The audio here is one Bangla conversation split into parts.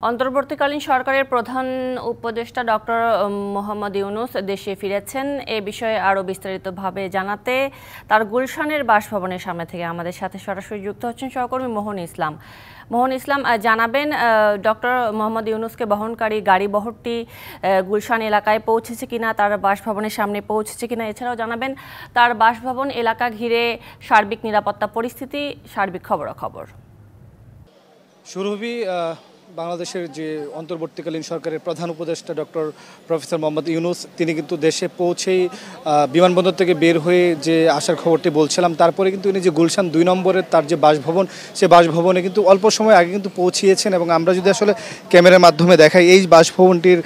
অন্তর্বর্তীকালীন সরকারের প্রধান উপদেষ্টা ডক্টর মোহাম্মদ ইউনুস দেশে ফিরেছেন। এ বিষয়ে আরও বিস্তারিতভাবে জানাতে তার গুলশানের বাসভবনের সামনে থেকে আমাদের সাথে সরাসরি যুক্ত হচ্ছেন সহকর্মী মোহন ইসলাম। মোহন ইসলাম জানাবেন ডক্টর মোহাম্মদ ইউনুসকে বহনকারী গাড়ি বহরটি গুলশান এলাকায় পৌঁছেছে কিনা, তার বাসভবনের সামনে পৌঁছেছে কিনা এছাড়াও জানাবেন, তার বাসভবন এলাকা ঘিরে সার্বিক নিরাপত্তা পরিস্থিতি, সার্বিক খবরাখবর। সুরভি বাংলাদেশের যে অন্তর্বর্তীকালীন সরকারের প্রধান উপদেষ্টা ডক্টর প্রফেসর মোহাম্মদ ইউনুস, তিনি কিন্তু দেশে পৌঁছেই বিমানবন্দর থেকে বের হয়ে যে আসার খবরটি বলছিলাম, তারপরে কিন্তু উনি যে গুলশান দুই নম্বরের তার যে বাসভবন, সে বাসভবনে কিন্তু অল্প সময় আগে কিন্তু পৌঁছিয়েছেন এবং আমরা যদি আসলে ক্যামেরার মাধ্যমে দেখাই, এই বাসভবনটির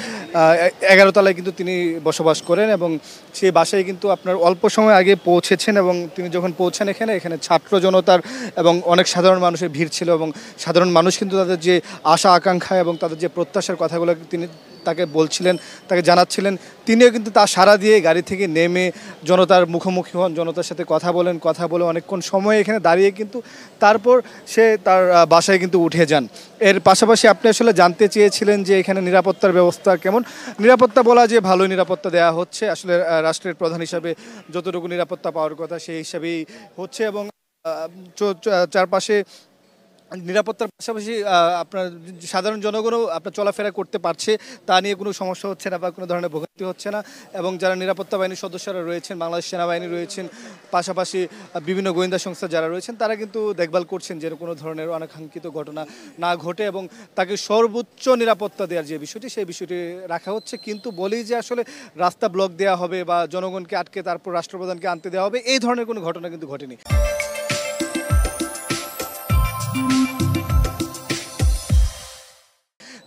এগারো তলায় কিন্তু তিনি বসবাস করেন এবং সেই বাসায় কিন্তু আপনার অল্প সময় আগে পৌঁছেছেন এবং তিনি যখন পৌঁছেন এখানে এখানে ছাত্র জনতার এবং অনেক সাধারণ মানুষের ভিড় ছিল এবং সাধারণ মানুষ কিন্তু তাদের যে আশা আকাঙ্ক্ষা এবং তাদের যে প্রত্যাশার কথাগুলো তিনি তাকে বলছিলেন, তাকে জানাচ্ছিলেন, তিনিও কিন্তু তা সারা দিয়ে গাড়ি থেকে নেমে জনতার মুখোমুখি হন, জনতার সাথে কথা বলেন, কথা বলে অনেকক্ষণ সময় এখানে দাঁড়িয়ে কিন্তু তারপর সে তার বাসায় কিন্তু উঠে যান। এর পাশাপাশি আপনি আসলে জানতে চেয়েছিলেন যে এখানে নিরাপত্তার ব্যবস্থা কেমন। নিরাপত্তা বলা যে ভালো নিরাপত্তা দেওয়া হচ্ছে, আসলে রাষ্ট্রের প্রধান হিসাবে যতটুকু নিরাপত্তা পাওয়ার কথা সেই হিসাবেই হচ্ছে এবং চারপাশে নিরাপত্তার পাশাপাশি আপনার সাধারণ জনগণও আপনার চলাফেরা করতে পারছে, তা নিয়ে কোনো সমস্যা হচ্ছে না বা কোনো ধরনের ভোগান্তি হচ্ছে না। এবং যারা নিরাপত্তা বাহিনীর সদস্যরা রয়েছেন, বাংলাদেশ সেনাবাহিনী রয়েছেন, পাশাপাশি বিভিন্ন গোয়েন্দা সংস্থা যারা রয়েছেন, তারা কিন্তু দেখভাল করছেন যে কোনো ধরনের অনাকাঙ্ক্ষিত ঘটনা না ঘটে এবং তাকে সর্বোচ্চ নিরাপত্তা দেওয়ার যে বিষয়টি, সেই বিষয়টি রাখা হচ্ছে। কিন্তু বলি যে আসলে রাস্তা ব্লক দেওয়া হবে বা জনগণকে আটকে তারপর রাষ্ট্রপ্রধানকে আনতে দেওয়া হবে, এই ধরনের কোনো ঘটনা কিন্তু ঘটেনি। Thank you.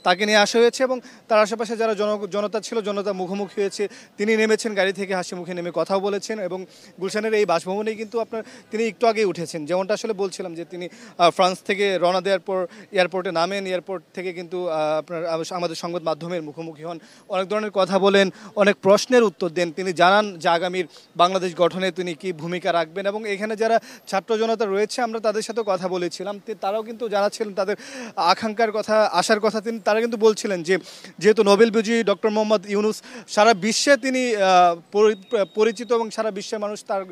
তাকে নিয়ে আসা হয়েছে এবং তার আশেপাশে যারা জন জনতা ছিল, জনতা মুখোমুখি হয়েছে, তিনি নেমেছেন, গাড়ি থেকে হাসি মুখে নেমে কথাও বলেছেন এবং গুলশানের এই বাসভবনেই কিন্তু আপনার তিনি একটু আগেই উঠেছেন। যেমনটা আসলে বলছিলাম যে তিনি ফ্রান্স থেকে রওনা দেওয়ার পর এয়ারপোর্টে নামেন, এয়ারপোর্ট থেকে কিন্তু আপনার আমাদের সংবাদ মাধ্যমের মুখোমুখি হন। অনেক ধরনের কথা বলেন, অনেক প্রশ্নের উত্তর দেন। তিনি জানান যে আগামীর বাংলাদেশ গঠনে তিনি কি ভূমিকা রাখবেন এবং এখানে যারা ছাত্র জনতা রয়েছে, আমরা তাদের সাথে কথা বলেছিলাম। তারাও কিন্তু জানাচ্ছিলেন তাদের আকাঙ্ক্ষার কথা আসার কথা তিনি তারা কিন্তু বলছিলেন যে, যেহেতু নোবেল বিজয়ী ডক্টর মোহাম্মদ ইউনুস, সারা বিশ্বে তিনি পরিচিত এবং সারা বিশ্বের মানুষ তার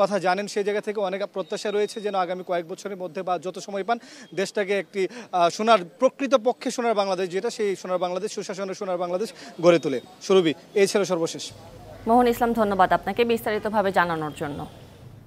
কথা জানেন। সেই জায়গা থেকে অনেক প্রত্যাশা রয়েছে যেন আগামী কয়েক বছরের মধ্যে বা যত সময় পান, দেশটাকে একটি সোনার প্রকৃত পক্ষে সোনার বাংলাদেশ, যেটা সেই সোনার বাংলাদেশ, সুশাসনের সোনার বাংলাদেশ গড়ে তোলে। সুরভি, এই ছিল সর্বশেষ। মোহন ইসলাম, ধন্যবাদ আপনাকে বিস্তারিতভাবে জানানোর জন্য।